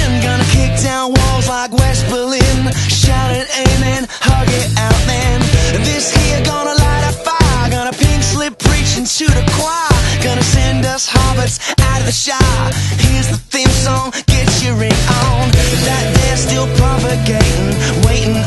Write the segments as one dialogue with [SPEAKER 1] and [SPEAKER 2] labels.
[SPEAKER 1] sin Gonna kick down walls like West Berlin. Shout it amen, hug it out man. This here gonna light a fire. Gonna pink slip preaching to the choir. Gonna send us hobbits out of the shire. Here's the theme song, get your ring on. That they're still propagating, waiting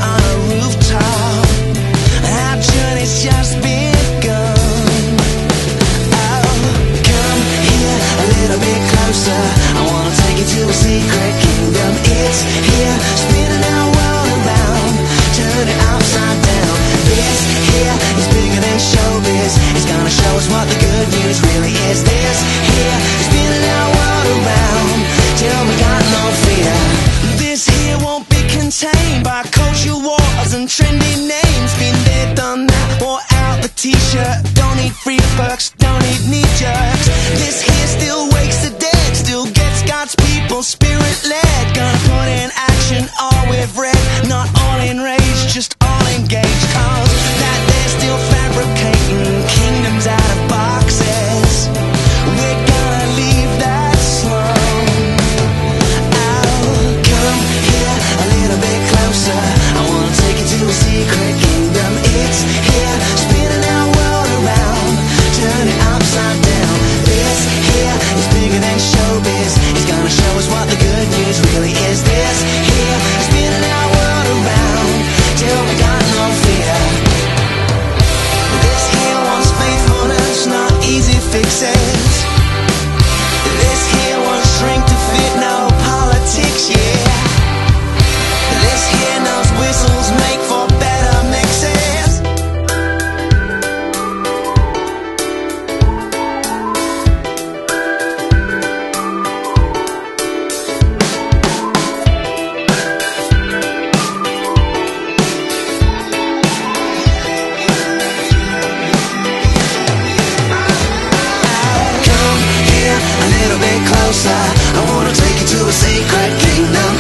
[SPEAKER 1] Names been there, done that Wore out the t-shirt. Don't need free perks, don't need knee jerks. This makes sense I wanna take you to a secret kingdom.